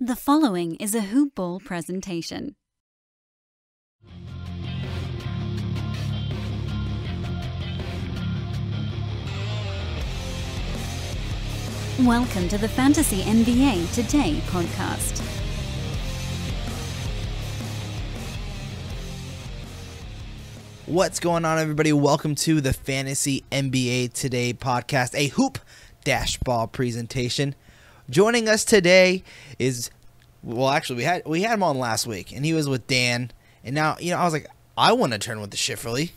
The following is a Hoop Ball presentation. Welcome to the Fantasy NBA Today podcast. What's going on, everybody? Welcome to the Fantasy NBA Today podcast, a hoop dash ball presentation. Joining us today is, well, actually, we had we had him on last week, and he was with Dan. And now, you know, I was like, I want to turn with the Schifferle.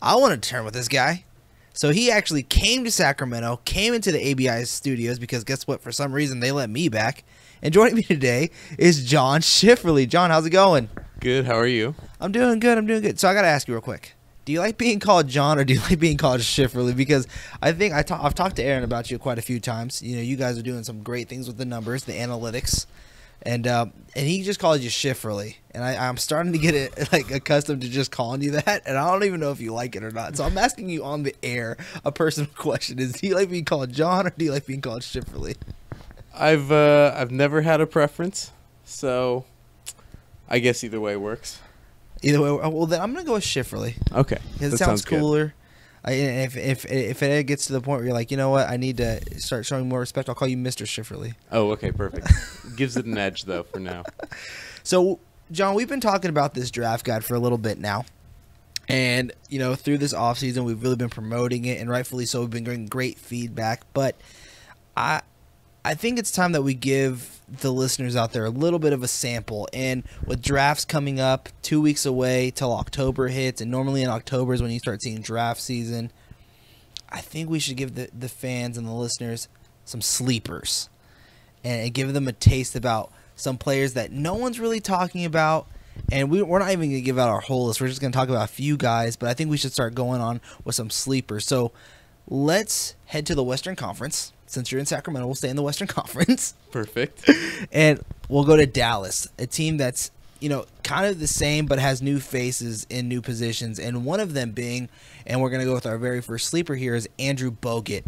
I want to turn with this guy. So he actually came to Sacramento, came into the ABI studios because guess what? For some reason, they let me back. And joining me today is Jon Schifferle. Jon, how's it going? Good. How are you? I'm doing good. I'm doing good. So I got to ask you real quick. Do you like being called Jon or do you like being called Schifferle? Because I think I I've talked to Aaron about you quite a few times. You know, you guys are doing some great things with the numbers, the analytics, and uh, and he just calls you Schifferle, and I, I'm starting to get it like accustomed to just calling you that, and I don't even know if you like it or not. So I'm asking you on the air a personal question: Is do you like being called Jon or do you like being called Schifferle? I've uh, I've never had a preference, so I guess either way works. Either way, uh, well then I'm gonna go with Schifferle. Okay, because it sounds, good. cooler. I, if if if it gets to the point where you're like, you know what, I need to start showing more respect, I'll call you Mister Schifferle. Oh, okay, perfect. Gives it an edge though for now. So, Jon, we've been talking about this draft guide for a little bit now. And, you know, through this offseason, we've really been promoting it, and rightfully so, we've been getting great feedback. But I I think it's time that we give the listeners out there a little bit of a sample. And with drafts coming up two weeks away till October hits, and normally in October is when you start seeing draft season, I think we should give the, the fans and the listeners some sleepers and give them a taste about some players that no one's really talking about. And we, we're not even going to give out our whole list. We're just going to talk about a few guys, but I think we should start going on with some sleepers. So let's head to the Western Conference since you're in Sacramento, we'll stay in the Western Conference. Perfect. and we'll go to Dallas, a team that's, you know, kind of the same but has new faces in new positions. And one of them being, and we're going to go with our very first sleeper here, is Andrew Bogut.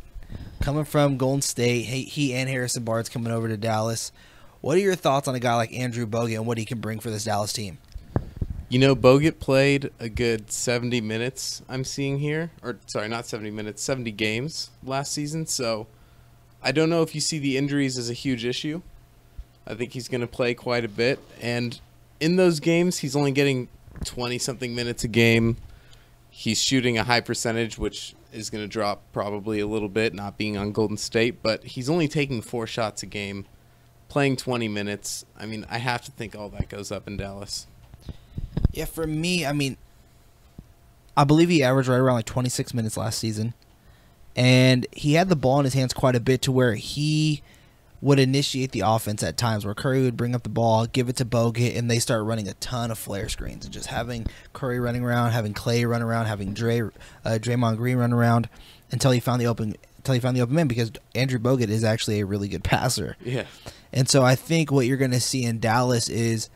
Coming from Golden State, he, he and Harrison Barnes coming over to Dallas. What are your thoughts on a guy like Andrew Bogut and what he can bring for this Dallas team? You know, Bogut played a good 70 minutes, I'm seeing here. Or, sorry, not 70 minutes, 70 games last season. So I don't know if you see the injuries as a huge issue. I think he's going to play quite a bit. And in those games, he's only getting 20 something minutes a game. He's shooting a high percentage, which is going to drop probably a little bit, not being on Golden State, but he's only taking four shots a game, playing 20 minutes. I mean, I have to think all that goes up in Dallas. Yeah, for me, I mean, I believe he averaged right around like 26 minutes last season and he had the ball in his hands quite a bit to where he would initiate the offense at times where Curry would bring up the ball, give it to Bogut, and they start running a ton of flare screens and just having Curry running around, having Clay run around, having Dre, uh, Draymond Green run around until he found the open until he found the open man because Andrew Bogut is actually a really good passer. Yeah. And so I think what you're going to see in Dallas is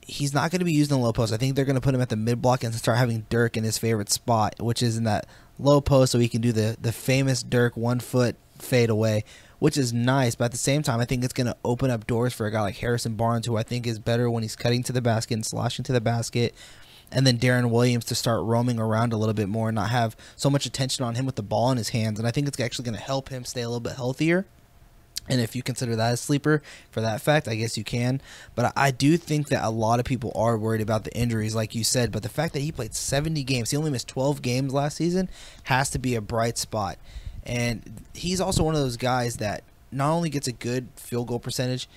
he's not going to be used in the low post. I think they're going to put him at the mid block and start having Dirk in his favorite spot, which is in that low post so he can do the the famous Dirk one foot fade away, which is nice. But at the same time, I think it's going to open up doors for a guy like Harrison Barnes, who I think is better when he's cutting to the basket and sloshing to the basket. And then Deron Williams to start roaming around a little bit more and not have so much attention on him with the ball in his hands. And I think it's actually going to help him stay a little bit healthier. And if you consider that a sleeper for that fact, I guess you can. But I do think that a lot of people are worried about the injuries, like you said. But the fact that he played 70 games, he only missed 12 games last season, has to be a bright spot. And he's also one of those guys that not only gets a good field goal percentage,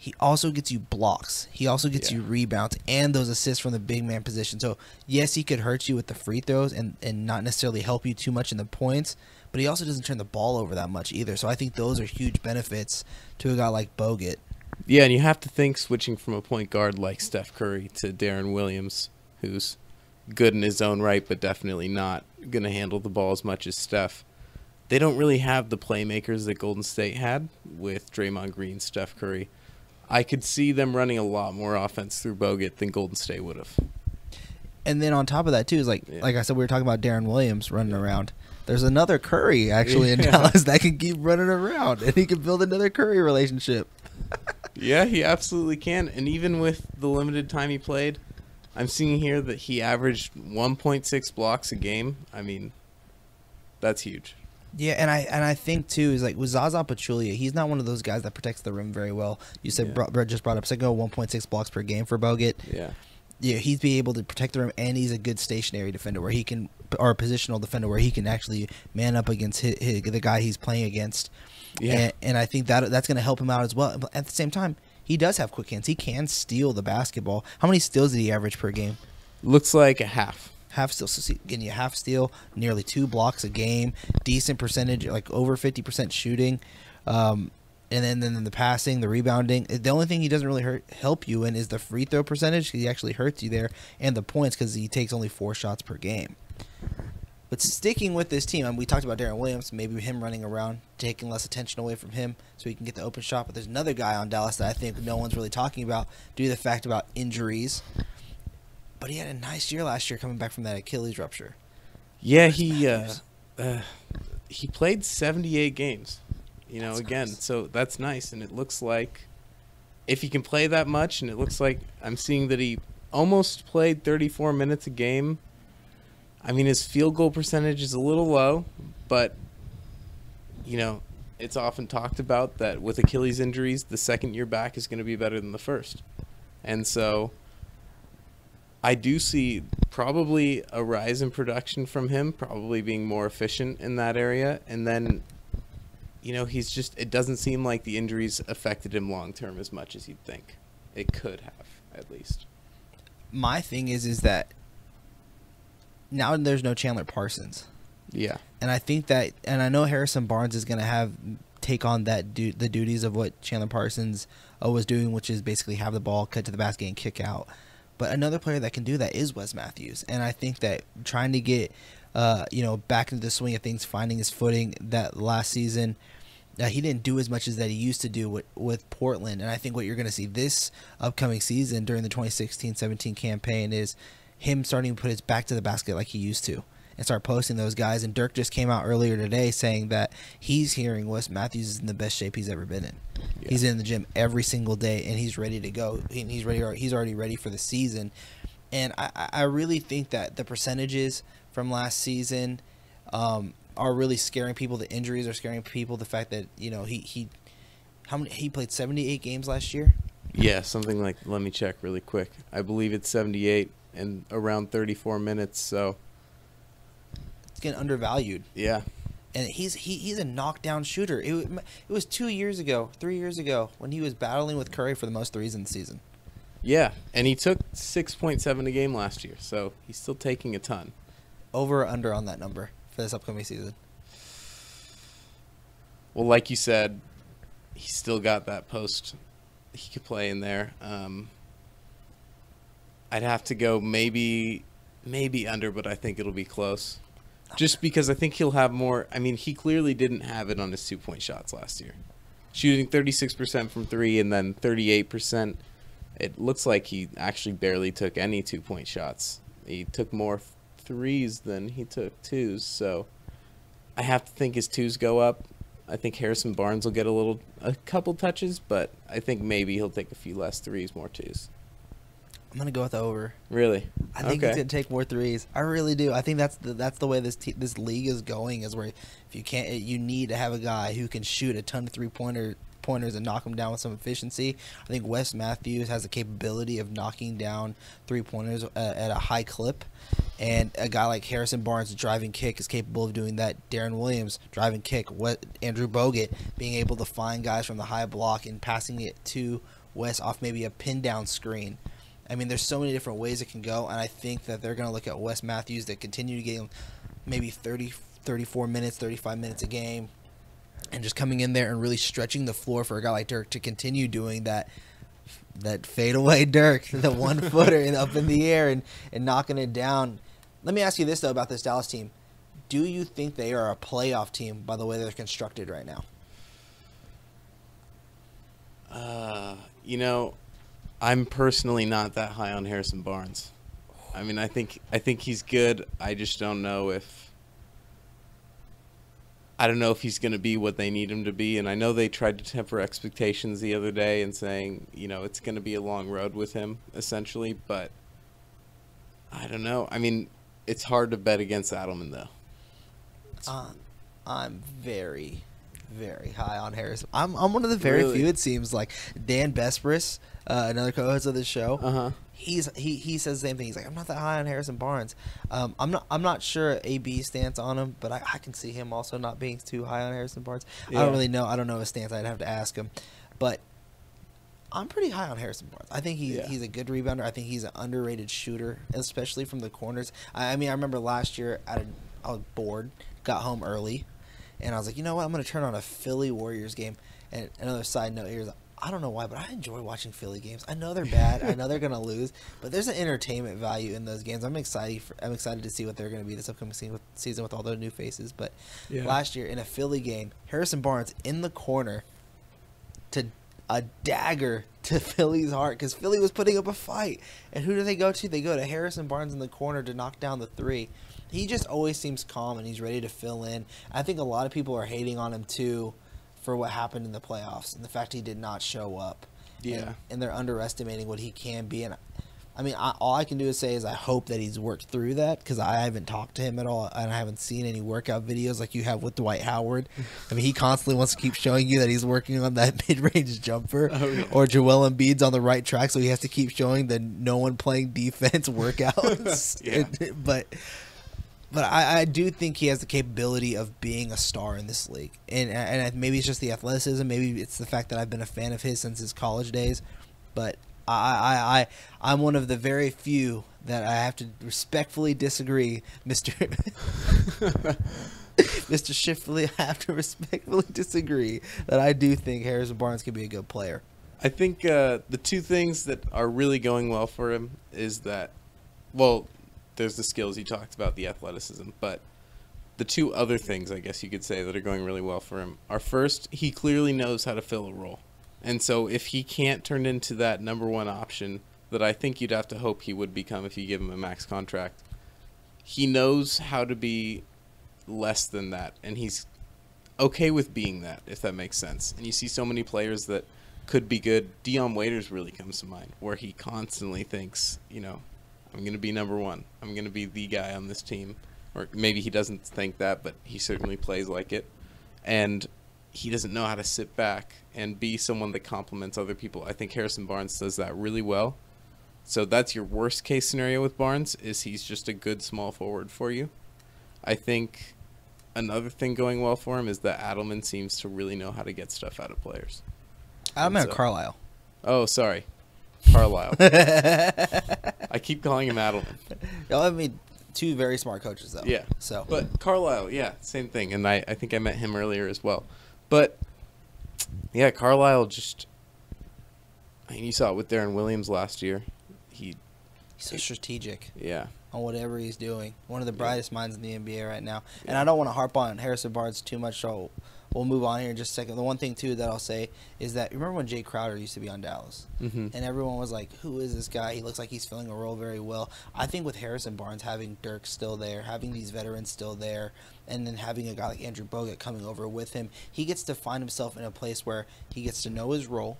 he also gets you blocks. He also gets yeah. you rebounds and those assists from the big man position. So yes, he could hurt you with the free throws and, and not necessarily help you too much in the points but he also doesn't turn the ball over that much either. So I think those are huge benefits to a guy like Bogut. Yeah, and you have to think switching from a point guard like Steph Curry to Deron Williams, who's good in his own right, but definitely not going to handle the ball as much as Steph. They don't really have the playmakers that Golden State had with Draymond Green, Steph Curry. I could see them running a lot more offense through Bogut than Golden State would have. And then on top of that too is like yeah. like I said we were talking about Deron Williams running around there's another Curry actually in Dallas that can keep running around, and he can build another Curry relationship. Yeah, he absolutely can. And even with the limited time he played, I'm seeing here that he averaged 1.6 blocks a game. I mean, that's huge. Yeah, and I and I think too is like with Zaza Pachulia, he's not one of those guys that protects the rim very well. You said Yeah. Just brought up Sego 1.6 blocks per game for Bogut. Yeah. Yeah, he's be able to protect the rim, and he's a good stationary defender where he can, or a positional defender where he can actually man up against hi hi the guy he's playing against. Yeah. and, and I think that that's going to help him out as well. But at the same time, he does have quick hands. He can steal the basketball. How many steals did he average per game? Looks like a half. half steal, so see- getting you half steal, nearly two blocks a game, decent percentage, like over fifty percent shooting, um, and then then the passing, the rebounding. The only thing he doesn't really hurt, help you in is the free throw percentage. Because he actually hurts you there, and the points because he takes only four shots per game. But sticking with this team, and we talked about Deron Williams, maybe him running around, taking less attention away from him, so he can get the open shot. But there's another guy on Dallas that I think no one's really talking about due to the fact about injuries. But he had a nice year last year coming back from that Achilles rupture. Yeah, he uh, uh, he played 78 games. You know, That's again, nice. so that's nice, and it looks like if he can play that much, and it looks like I'm seeing that he almost played 34 minutes a game. I mean, his field goal percentage is a little low, but you know, it's often talked about that with Achilles injuries, the second year back is going to be better than the first, and so I do see probably a rise in production from him, probably being more efficient in that area. And then, you know, he's just, it doesn't seem like the injuries affected him long term as much as you'd think. It could have, at least. My thing is, is that now there's no Chandler Parsons, Yeah. and I think that, and I know Harrison Barnes is going to have take on that du- the duties of what Chandler Parsons uh, was doing, which is basically have the ball, cut to the basket, and kick out. But another player that can do that is Wes Matthews, and I think that trying to get, uh, you know, back into the swing of things, finding his footing that last season. Uh, he didn't do as much as that he used to do with, with Portland, and I think what you're going to see this upcoming season during the 2016-17 campaign is him starting to put his back to the basket like he used to, and start posting those guys. And Dirk just came out earlier today saying that he's hearing Wes Matthews is in the best shape he's ever been in. Yeah. He's in the gym every single day, and he's ready to go. He- He's ready. He's already ready for the season, and I, I- really think that the percentages from last season um, are really scaring people. The injuries are scaring people. The fact that you know he he how many he played 78 games last year. Yeah, something like, let me check really quick. I believe it's 78 and around 34 minutes. So, It's getting undervalued, yeah. and he's he, he's a knockdown shooter. It, it was two years ago, three years ago when he was battling with Curry for the most threes in the season. Yeah. And he took 6.7 a game last year. So he's still taking a ton. Over or under on that number for this upcoming season. Well, like you said, he's still got that post he could play in there. Um, I'd have to go maybe maybe under, but I think it'll be close. Just because I think he'll have more. I mean, he clearly didn't have it on his two point shots last year. Shooting 36% from three and then 38%. It looks like he actually barely took any two point shots. He took more threes than he took twos. So I have to think his twos go up. I think Harrison Barnes will get a little, a couple touches, but I think maybe he'll take a few less threes, more twos. I'm gonna go with over. Really? I think he's gonna take more threes. I really do. I think that's the that's the way this te- this league is going. Is where if you can't, you need to have a guy who can shoot a ton of three pointer pointers and knock them down with some efficiency. I think Wes Matthews has the capability of knocking down three pointers uh, at a high clip, and a guy like Harrison Barnes driving kick is capable of doing that. Deron Williams driving kick. What Andrew Bogut being able to find guys from the high block and passing it to Wes off maybe a pin down screen. I mean, there's so many different ways it can go, and I think that they're going to look at Wes Matthews to continue to get him maybe 30, 34 minutes, 35 minutes a game, and just coming in there and really stretching the floor for a guy like Dirk to continue doing that that fadeaway Dirk, the one footer up in the air and, and knocking it down. Let me ask you this though about this Dallas team. Do you think they are a playoff team by the way they're constructed right now? Uh, you know, I'm personally not that high on Harrison Barnes. I mean, I think I think he's good. I just don't know if I don't know if he's going to be what they need him to be. And I know they tried to temper expectations the other day and saying, you know, it's going to be a long road with him, essentially. But I don't know. I mean, it's hard to bet against Adelman, though. Uh, I'm very, very high on Harris. I'm I'm one of the very Really? few. It seems like Dan Bespris, uh, another co-host of the show. Uh huh. He's he he says the same thing. He's like, I'm not that high on Harrison Barnes. Um, I'm not I'm not sure AB stance on him, but I, I can see him also not being too high on Harrison Barnes. I don't really know. I don't know his stance. I'd have to ask him, but. I'm pretty high on Harrison Barnes. I think he's Yeah. he's a good rebounder. I think he's an underrated shooter, especially from the corners. I, I mean, I remember last year at a, I was bored, got home early, and I was like, you know what? I'm going to turn on a Philly Warriors game. And another side note here is I don't know why, but I enjoy watching Philly games. I know they're bad. I know they're going to lose, but there's an entertainment value in those games. I'm excited. For, I'm excited to see what they're going to be this upcoming season with, season with all those new faces. But Yeah. last year in a Philly game, Harrison Barnes in the corner to a dagger to Philly's heart because Philly was putting up a fight. And who do they go to? They go to Harrison Barnes in the corner to knock down the three. He just always seems calm and he's ready to fill in. I think a lot of people are hating on him too for what happened in the playoffs and the fact he did not show up. Yeah. And, and they're underestimating what he can be. And I mean, I, all I can do is say is I hope that he's worked through that because I haven't talked to him at all and I haven't seen any workout videos like you have with Dwight Howard. I mean, he constantly wants to keep showing you that he's working on that mid-range jumper, Oh, yeah. or Joel Embiid's on the right track, so he has to keep showing the no one playing defense workouts. Yeah. but but I, I do think he has the capability of being a star in this league, and and maybe it's just the athleticism, maybe it's the fact that I've been a fan of his since his college days, but I I, I I'm one of the very few that I have to respectfully disagree, Mister Mister Shifley. I have to respectfully disagree that I do think Harrison Barnes could be a good player. I think uh, the two things that are really going well for him is that, well, there's the skills you talked about, the athleticism, but the two other things I guess you could say that are going really well for him are first, he clearly knows how to fill a role. And so if he can't turn into that number one option that I think you'd have to hope he would become if you give him a max contract, he knows how to be less than that and he's okay with being that if that makes sense. And you see so many players that could be good. Dion Waiters really comes to mind, where he constantly thinks, you know, I'm going to be number one. I'm going to be the guy on this team. Or maybe he doesn't think that, but he certainly plays like it. And he doesn't know how to sit back and be someone that compliments other people. I think Harrison Barnes does that really well. So that's your worst case scenario with Barnes is he's just a good small forward for you. I think another thing going well for him is that Adelman seems to really know how to get stuff out of players. I'm And at so- Carlisle. Oh, sorry. Carlisle. I keep calling him Adelman. Y'all have made two very smart coaches though. Yeah. So But Carlisle, yeah, same thing. And I, I think I met him earlier as well. But yeah, Carlisle just I mean you saw it with Deron Williams last year. He he's so strategic. yeah. on whatever he's doing. One of the Yeah. brightest minds in the NBA right now. And I don't want to harp on Harrison Barnes too much, so we'll move on here in just a second. The one thing too that I'll say is that remember when Jae Crowder used to be on Dallas, Mm-hmm. and everyone was like, "Who is this guy? He looks like he's filling a role very well." I think with Harrison Barnes having Dirk still there, having these veterans still there, and then having a guy like Andrew Bogut coming over with him, he gets to find himself in a place where he gets to know his role,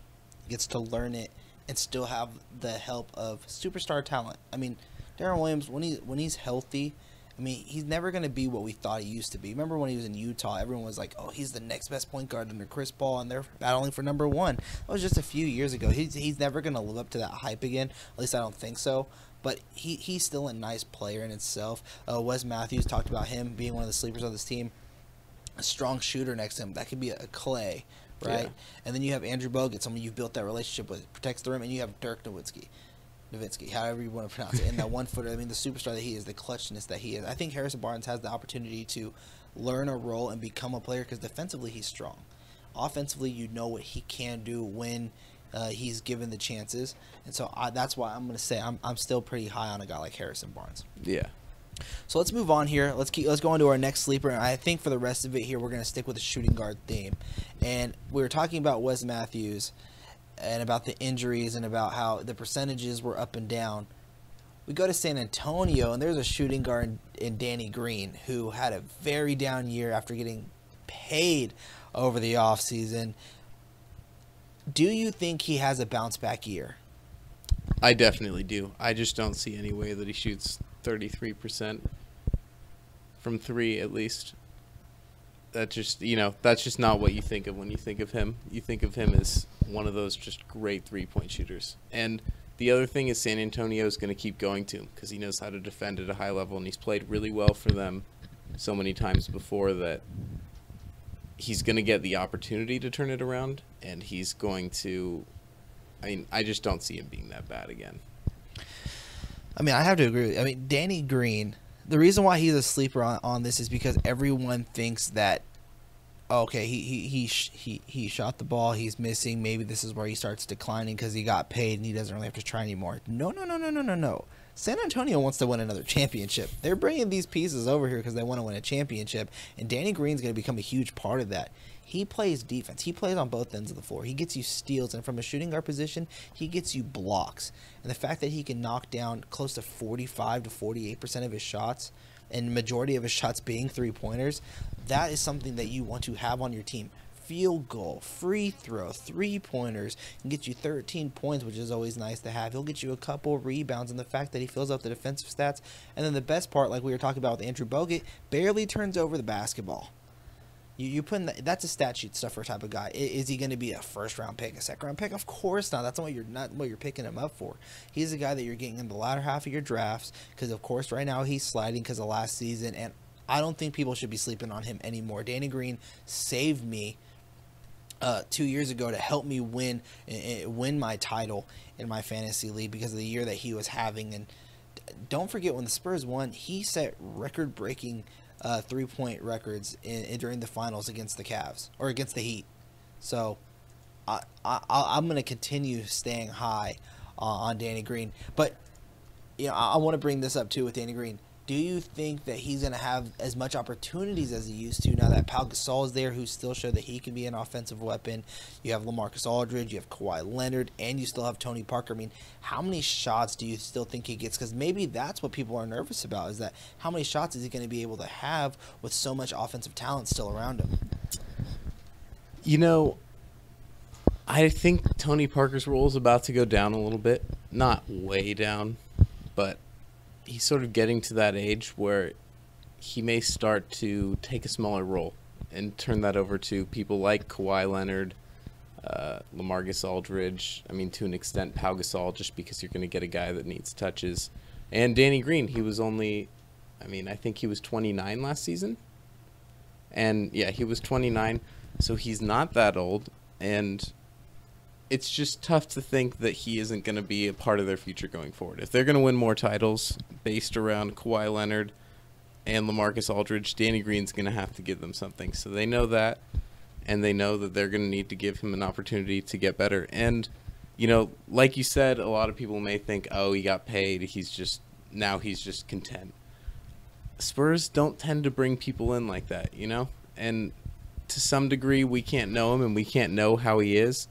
gets to learn it, and still have the help of superstar talent. I mean, Deron Williams when he when he's healthy, I mean, he's never going to be what we thought he used to be. Remember when he was in Utah, everyone was like, "Oh, he's the next best point guard under Chris Paul and they're battling for number 1." That was just a few years ago. He's he's never going to live up to that hype again. At least I don't think so. But he he's still a nice player in itself. Uh, Wes Matthews talked about him being one of the sleepers of this team. A strong shooter next to him. That could be a, Clay, right? Yeah. And then you have Andrew Bogut, someone you've built that relationship with, protects the rim, and you have Dirk Nowitzki. Nowitzki, however you want to pronounce it, and that one footer. I mean, the superstar that he is, the clutchness that he is. I think Harrison Barnes has the opportunity to learn a role and become a player because defensively he's strong. Offensively, you know what he can do when uh, he's given the chances, and so I, that's why I'm going to say I'm, I'm still pretty high on a guy like Harrison Barnes. Yeah. So let's move on here. Let's keep let's go on to our next sleeper. And I think for the rest of it here, we're gonna stick with the shooting guard theme. And we were talking about Wes Matthews and about the injuries and about how the percentages were up and down. We go to San Antonio and there's a shooting guard in Danny Green who had a very down year after getting paid over the offseason. Do you think he has a bounce back year? I definitely do. I just don't see any way that he shoots 33% from three, at least. That just, you know, that's just not what you think of when you think of him. You think of him as one of those just great three point shooters. And the other thing is San Antonio is going to keep going to him because he knows how to defend at a high level and he's played really well for them so many times before that he's going to get the opportunity to turn it around and he's going to I mean, I just don't see him being that bad again. I mean, I have to agree. With you. I mean, Danny Green. The reason why he's a sleeper on, on this is because everyone thinks that okay, he he he he he shot the ball. He's missing. Maybe this is where he starts declining because he got paid and he doesn't really have to try anymore. No, no, no, no, no, no, no. San Antonio wants to win another championship. They're bringing these pieces over here because they want to win a championship, and Danny Green's going to become a huge part of that. He plays defense. He plays on both ends of the floor. He gets you steals, and from a shooting guard position, he gets you blocks. And the fact that he can knock down close to 45 to 48 percent of his shots, and majority of his shots being three pointers, that is something that you want to have on your team field goal, free throw, three pointers, and get you 13 points, which is always nice to have. He'll get you a couple rebounds, and the fact that he fills out the defensive stats. And then the best part, like we were talking about with Andrew Bogut, barely turns over the basketball. You you put that, that's a stat sheet stuffer type of guy. Is, he going to be a first round pick, a second round pick? Of course not. That's not what you're not what you're picking him up for. He's a guy that you're getting in the latter half of your drafts because of course right now he's sliding because of last season, and I don't think people should be sleeping on him anymore. Danny Green saved me uh, two years ago to help me win uh, win my title in my fantasy league because of the year that he was having. And don't forget when the Spurs won, he set record breaking uh, three point records in, in, during the finals against the Cavs or against the Heat. So I, I am going to continue staying high uh, on Danny Green, but you know I, I want to bring this up too with Danny Green do you think that he's going to have as much opportunities as he used to now that Pau Gasol is there, who still showed that he can be an offensive weapon? You have Lamarcus Aldridge, you have Kawhi Leonard, and you still have Tony Parker. I mean, how many shots do you still think he gets? Because maybe that's what people are nervous about is that how many shots is he going to be able to have with so much offensive talent still around him? You know, I think Tony Parker's role is about to go down a little bit. Not way down, but he's sort of getting to that age where he may start to take a smaller role and turn that over to people like Kawhi Leonard, uh, Lamarcus Aldridge. I mean, to an extent, Pau Gasol, just because you're going to get a guy that needs touches, and Danny Green. He was only, I mean, I think he was 29 last season, and yeah, he was 29, so he's not that old, and it's just tough to think that he isn't going to be a part of their future going forward. If they're going to win more titles based around Kawhi Leonard and Lamarcus Aldridge, Danny Green's going to have to give them something. So they know that, and they know that they're going to need to give him an opportunity to get better. And, you know, like you said, a lot of people may think, oh, he got paid. He's just, now he's just content. Spurs don't tend to bring people in like that, you know? And to some degree, we can't know him and we can't know how he is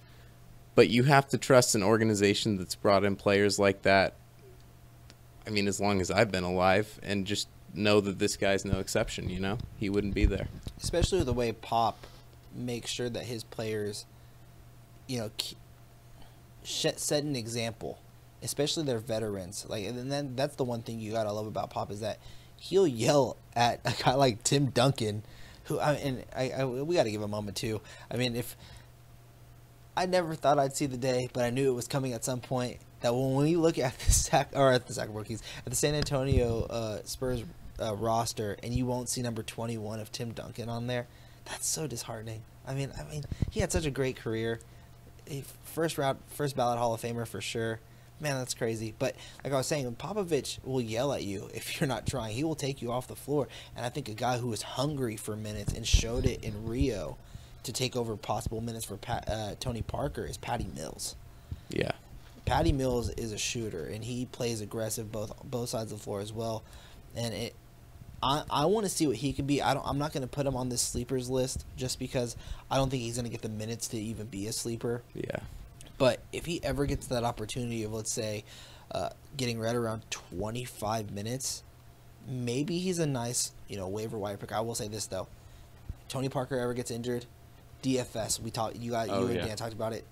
but you have to trust an organization that's brought in players like that. I mean, as long as I've been alive, and just know that this guy's no exception. You know, he wouldn't be there. Especially the way Pop makes sure that his players, you know, set an example, especially their veterans. Like, and then that's the one thing you gotta love about Pop is that he'll yell at a guy like Tim Duncan, who I and I, I we got to give a moment too. I mean, if I never thought I'd see the day, but I knew it was coming at some point. That when we look at the Sac or at the Sacramento Kings, at the San Antonio uh, Spurs uh, roster, and you won't see number twenty one of Tim Duncan on there, that's so disheartening. I mean, I mean, he had such a great career, a first round, first ballot Hall of Famer for sure. Man, that's crazy. But like I was saying, Popovich will yell at you if you're not trying. He will take you off the floor. And I think a guy who was hungry for minutes and showed it in Rio to take over possible minutes for Pat, uh, Tony Parker is Patty Mills. Yeah. Patty Mills is a shooter and he plays aggressive both both sides of the floor as well. And it I, I want to see what he can be. I don't. I'm not going to put him on this sleepers list just because I don't think he's going to get the minutes to even be a sleeper. Yeah. But if he ever gets that opportunity of let's say uh, getting right around 25 minutes, maybe he's a nice you know waiver wire pick. I will say this though, Tony Parker ever gets injured, DFS. We talked. You got Oh, you and yeah. Dan talked about it.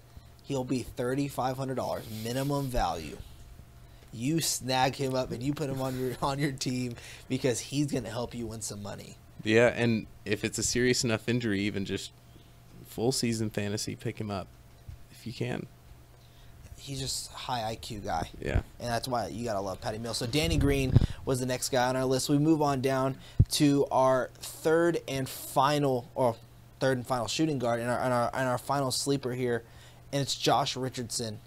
He'll be thirty five hundred dollars minimum value. You snag him up and you put him on your on your team because he's gonna help you win some money. Yeah, and if it's a serious enough injury, even just full season fantasy, pick him up if you can. He's just high IQ guy. Yeah. and that's why you gotta love Patty Mills. So Danny Green was the next guy on our list. We move on down to our third and final, or third and final shooting guard, and our and our, and our final sleeper here, and it's Josh Richardson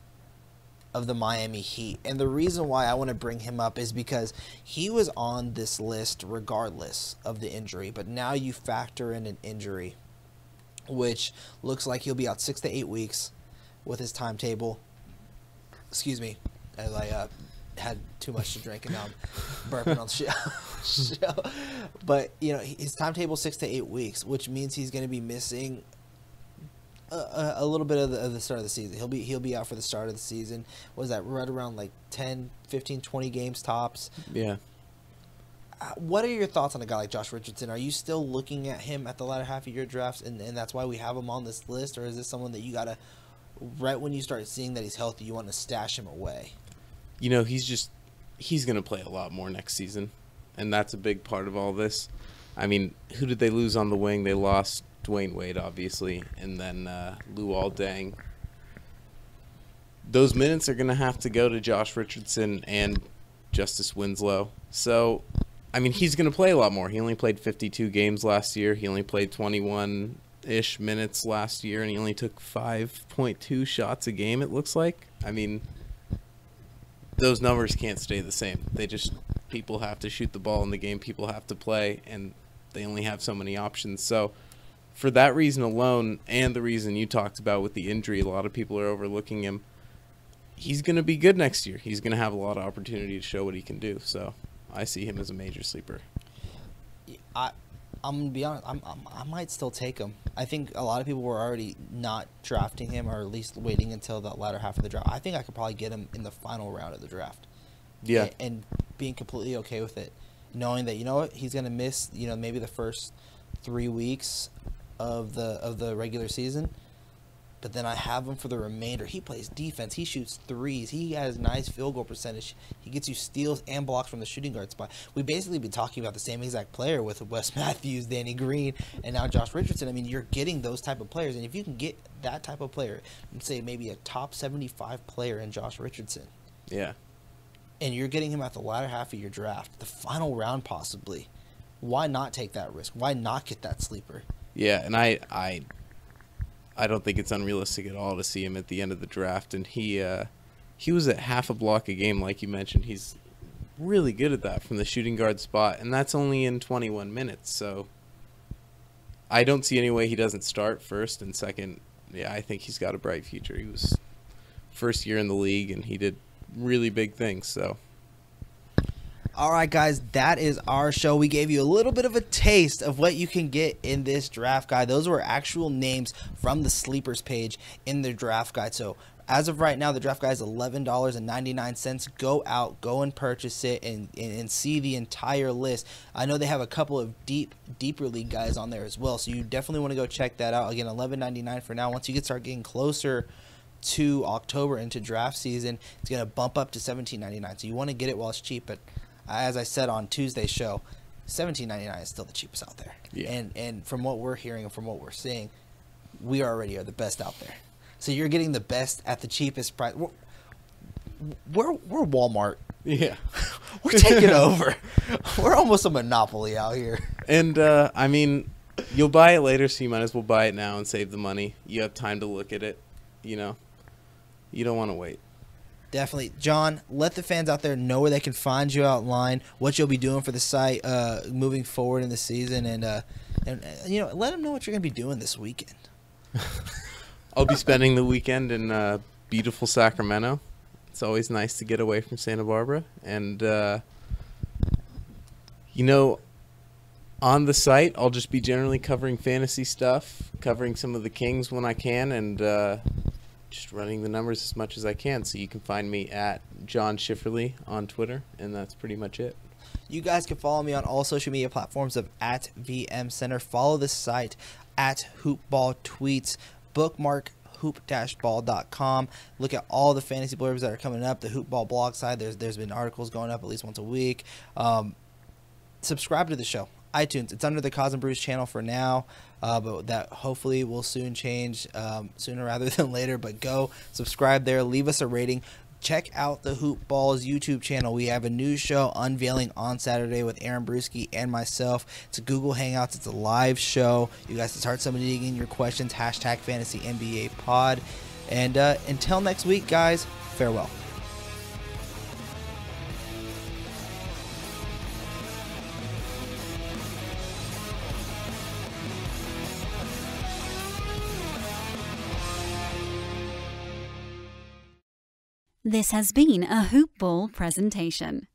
of the Miami Heat. And the reason why I want to bring him up is because he was on this list regardless of the injury, but now you factor in an injury, which looks like he'll be out six to eight weeks with his timetable excuse me, as I uh, had too much to drink and now I'm burping on the show. show. But you know, his timetable six to eight weeks, which means he's going to be missing a, a, a little bit of the, of the start of the season. He'll be he'll be out for the start of the season. Was that right around like 10, 15, 20 games tops? Yeah. Uh, What are your thoughts on a guy like Josh Richardson? Are you still looking at him at the latter half of your drafts, and, and that's why we have him on this list, or is this someone that you gotta, right when you start seeing that he's healthy, you want to stash him away? You know, he's just he's going to play a lot more next season, and that's a big part of all this. I mean, who did they lose on the wing? They lost Dwyane Wade, obviously, and then uh, Luol Deng. Those minutes are going to have to go to Josh Richardson and Justice Winslow. So, I mean, he's going to play a lot more. He only played 52 games last year. He only played 21 ish minutes last year, and he only took 5.2 shots a game, it looks like. I mean, those numbers can't stay the same. They just people have to shoot the ball in the game, people have to play, and they only have so many options. So, for that reason alone, and the reason you talked about with the injury, a lot of people are overlooking him. He's going to be good next year. He's going to have a lot of opportunity to show what he can do. So, I see him as a major sleeper. I, I'm gonna be honest. I'm, I'm I might still take him. I think a lot of people were already not drafting him, or at least waiting until the latter half of the draft. I think I could probably get him in the final round of the draft. Yeah. A- and being completely okay with it, knowing that you know what he's gonna miss. You know maybe the first three weeks of the of the regular season. But then I have him for the remainder. He plays defense. He shoots threes. He has nice field goal percentage. He gets you steals and blocks from the shooting guard spot. We basically been talking about the same exact player with Wes Matthews, Danny Green, and now Josh Richardson. I mean, you're getting those type of players, and if you can get that type of player, say maybe a top 75 player in Josh Richardson, Yeah. and you're getting him at the latter half of your draft, the final round possibly, why not take that risk? Why not get that sleeper? Yeah, and I I I don't think it's unrealistic at all to see him at the end of the draft and he uh he was at half a block a game like you mentioned. He's really good at that from the shooting guard spot and that's only in 21 minutes. So I don't see any way he doesn't start first and second. Yeah, I think he's got a bright future. He was first year in the league and he did really big things. So All right, guys, that is our show. We gave you a little bit of a taste of what you can get in this draft guide. Those were actual names from the sleepers page in the draft guide. So, as of right now, the draft guide is eleven dollars and ninety nine cents. Go out, go and purchase it, and, and and see the entire list. I know they have a couple of deep deeper league guys on there as well, so you definitely want to go check that out. Again, eleven ninety nine for now. Once you get start getting closer to October into draft season, it's gonna bump up to seventeen ninety nine. So you want to get it while it's cheap. But as I said on Tuesday's show, seventeen ninety nine is still the cheapest out there. Yeah. And and from what we're hearing and from what we're seeing, we already are the best out there. So you're getting the best at the cheapest price. We're we're, we're Walmart. yeah. We're taking over. We're almost a monopoly out here. And uh, I mean, you'll buy it later, so you might as well buy it now and save the money. You have time to look at it. You know, you don't want to wait. Definitely, Jon. Let the fans out there know where they can find you online, what you'll be doing for the site uh, moving forward in the season, and uh, and uh, you know, let them know what you're going to be doing this weekend. I'll be spending the weekend in uh, beautiful Sacramento. It's always nice to get away from Santa Barbara, and uh, you know, on the site, I'll just be generally covering fantasy stuff, covering some of the Kings when I can, and uh, just running the numbers as much as I can. So you can find me at Jon Schifferle on Twitter, and that's pretty much it. You guys can follow me on all social media platforms of at VM Center. Follow the site at Hoopball Tweets. Bookmark hoop-ball.com. Look at all the fantasy blurbs that are coming up. The Hoopball blog side, there's there's been articles going up at least once a week. Um, subscribe to the show. iTunes. It's under the Cos and Brews channel for now, uh, but that hopefully will soon change um, sooner rather than later. But go subscribe there. Leave us a rating. Check out the Hoop Balls YouTube channel. We have a new show unveiling on Saturday with Aaron Brewski and myself. It's a Google Hangouts. It's a live show. You guys can start submitting in your questions. Hashtag Fantasy NBA Pod. And uh, until next week, guys, farewell. This has been a Hoop Ball presentation.